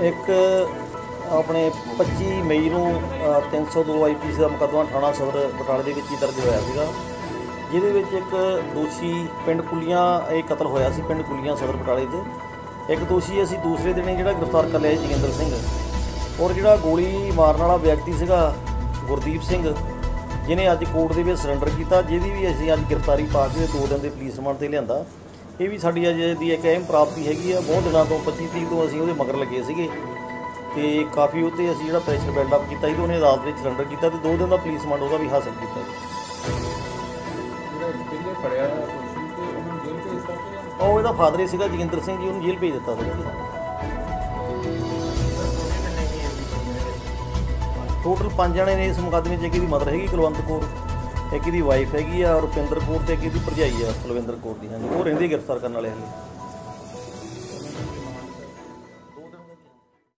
ਇੱਕ ਆਪਣੇ 25 ਮਈ ਨੂੰ ਅ, 302 ਆਈਪੀਸੀ ਦਾ ਮੁਕੱਦਮਾ ਥਾਣਾ ਸਦਰ ਬਟਾਲੇ ਦੇ ਵਿੱਚ ਹੀ ਦਰਜ ਹੋਇਆ ਸੀਗਾ। ਜਿਹਦੇ ਵਿੱਚ ਇੱਕ ਦੋਸ਼ੀ ਪਿੰਡ ਕੁਲੀਆਂ ਇਹ ਕਤਲ ਹੋਇਆ ਸੀ ਪਿੰਡ ਕੁਲੀਆਂ ਸਦਰ ਬਟਾਲੇ 'ਚ ਇੱਕ ਦੋਸ਼ੀ ਅਸੀਂ ਦੂਸਰੇ ਦਿਨ ਜਿਹੜਾ ਗ੍ਰਿਫਤਾਰ ਕਰ ਲਿਆ ਜੋਗਿੰਦਰ ਸਿੰਘ। ਔਰ ਜਿਹੜਾ ਗੋਲੀ ਮਾਰਨ ਵਾਲਾ ਵਿਅਕਤੀ ਸੀਗਾ ਗੁਰਦੀਪ ਸਿੰਘ ਜਿਹਨੇ ਅੱਜ ਕੋਰਟ ਦੇ ਵਿੱਚ ਸਰੈਂਡਰ ਕੀਤਾ ਜਿਹਦੀ ਵੀ ਅਸੀਂ ਅੱਜ ਗ੍ਰਿਫਤਾਰੀ ਪਾ ਕੇ ਦੋ ਦਿਨ ਦੇ ਪੁਲਿਸ ਰਿਮਾਂਡ ਤੇ ਲਿਆਂਦਾ। ਇਹ ਵੀ ਸਾਡੀ ਅੱਜ ਦੀ ਇੱਕ ਅਹਿਮ ਪ੍ਰਾਪਤੀ ਹੈਗੀ ਆ। ਬਹੁਤ ਦਿਨਾਂ ਤੋਂ 25 ਤਰੀਕ ਤੋਂ ਅਸੀਂ ਉਹਦੇ ਮਗਰ ਲੱਗੇ ਸੀਗੇ। ਤੇ ਕਾਫੀ ਉੱਤੇ ਅਸੀਂ ਜਿਹੜਾ ਪ੍ਰੈਸ਼ਰ ਬਿਲਡ ਅਪ ਕੀਤਾ ਸੀ ਤੇ ਉਹਨੇ ਰਾਤ ਵਿੱਚ ਸਰੈਂਡਰ ਕੀਤਾ ਤੇ ਦੋ ਦਿਨ ਦਾ ਪੁਲਿਸ ਰਿਮਾਂਡ ਉਹਦਾ ਵੀ ਹਾਸਲ ਕੀਤਾ ਉਹ ਇਹਦਾ ਫਾਦਰ ਹੀ ਸੀਗਾ, ਜੋਗਿੰਦਰ ਸਿੰਘ ਜੀ, ਉਹਨੂੰ ਜੇਲ੍ਹ ਭੇਜ ਦਿੱਤਾ ਸੀਗਾ ਟੋਟਲ ਪੰਜ ਜਣੇ ਨੇ ਇਸ ਮੁਕੱਦਮੇ 'ਚ ਕਿਹਦੀ ਮਦਰ ਹੈਗੀ, ਕੁਲਵੰਤ ਕੌਰ। ਇੱਕ ਇਹਦੀ ਵਾਈਫ ਹੈਗੀ ਆ ਰੁਪਿੰਦਰ ਕੌਰ ਤੇ ਇੱਕ ਇਹਦੀ ਭਰਜਾਈ ਆ, ਕੁਲਵਿੰਦਰ ਕੌਰ ਦੀ, ਹਾਂਜੀ। ਉਹ ਰਹਿੰਦੇ ਗ੍ਰਿਫਤਾਰ ਕਰਨ ਵਾਲੇ ਹਲੇ